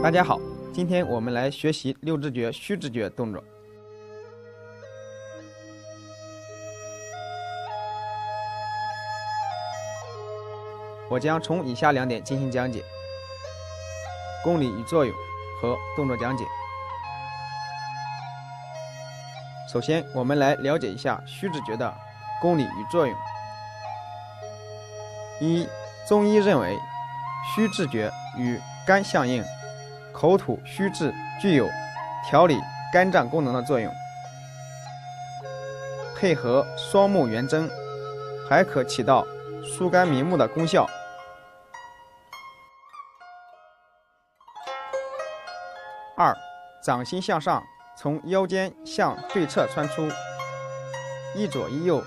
大家好，今天我们来学习六字诀虚字诀动作。我将从以下两点进行讲解：公理与作用和动作讲解。首先，我们来了解一下虚字诀的公理与作用。一、中医认为，虚字诀与肝相应。口吐虚滞具有调理肝脏功能的作用，配合双目圆睁，还可起到疏肝明目的功效。二，掌心向上，从腰间向对侧穿出，一左一右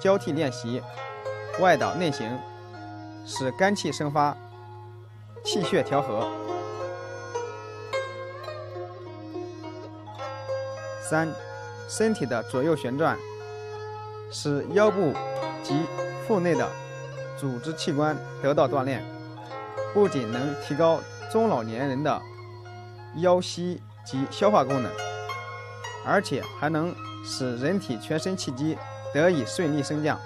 交替练习，外导内行，使肝气生发，气血调和。三，身体的左右旋转，使腰部及腹内的组织器官得到锻炼，不仅能提高中老年人的腰膝及消化功能，而且还能使人体全身气机得以顺利升降。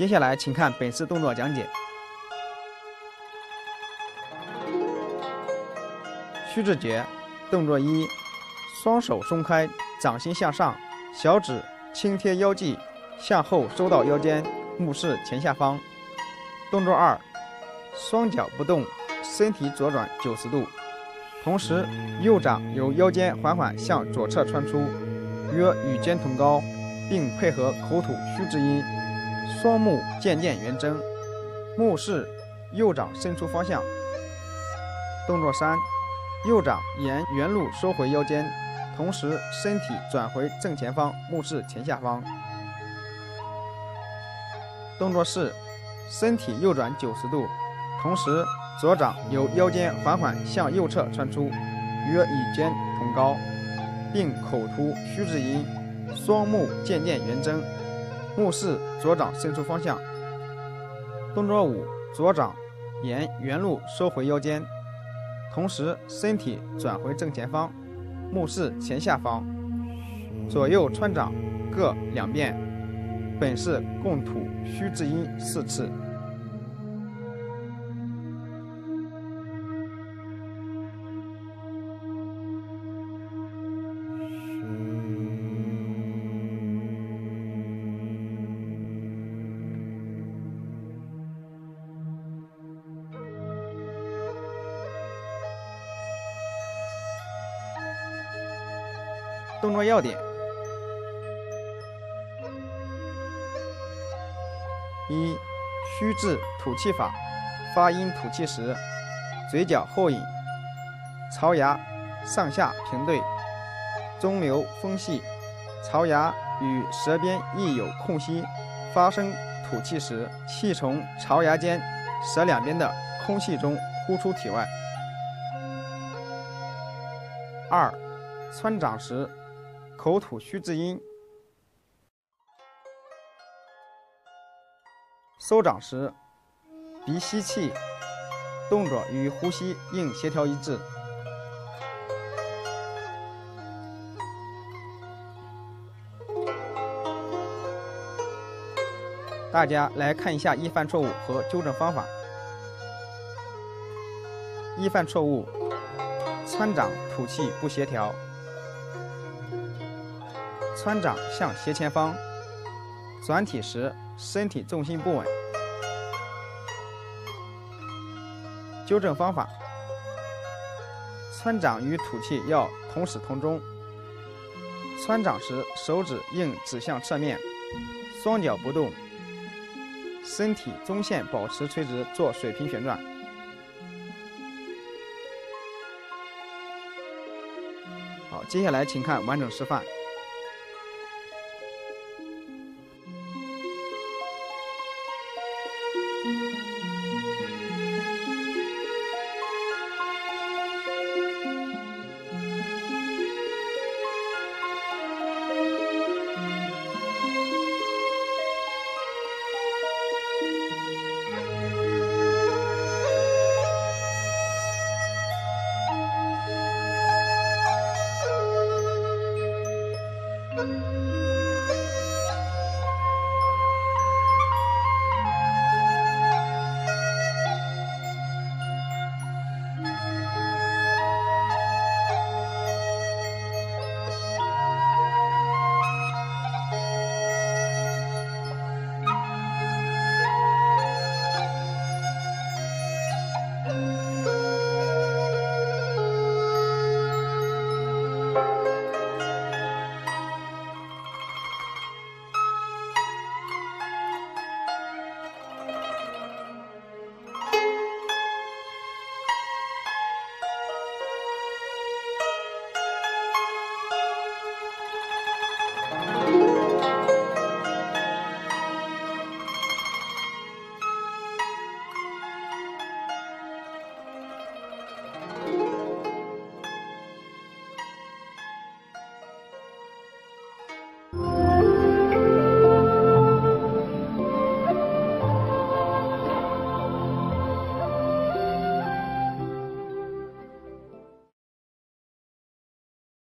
接下来，请看本次动作讲解。虚字诀动作一：双手松开，掌心向上，小指轻贴腰际，向后收到腰间，目视前下方。动作二：双脚不动，身体左转九十度，同时右掌由腰间缓缓向左侧穿出，约与肩同高，并配合口吐虚字音。双目渐渐圆睁，目视右掌伸出方向。动作三，右掌沿原路收回腰间，同时身体转回正前方，目视前下方。动作四，身体右转九十度，同时左掌由腰间缓缓向右侧穿出，约与肩同高，并口吐虚字音，双目渐渐圆睁。目视左掌伸出方向。动作五，左掌沿原路收回腰间，同时身体转回正前方，目视前下方，左右穿掌各两遍。本式共吐虚字音四次。动作要点：一、虚字吐气法，发音吐气时，嘴角后引，槽牙上下平对，中流风细，槽牙与舌边亦有空隙，发声吐气时，气从槽牙间、舌两边的空隙中呼出体外。二，穿掌时，口吐虚字音。收掌时，鼻吸气，动作与呼吸应协调一致。大家来看一下易犯错误和纠正方法。易犯错误：穿掌吐气不协调，穿掌向斜前方，转体时身体重心不稳。纠正方法：穿掌与吐气要同始同终。穿掌时，手指应指向侧面，双脚不动，身体中线保持垂直，做水平旋转。好，接下来请看完整示范。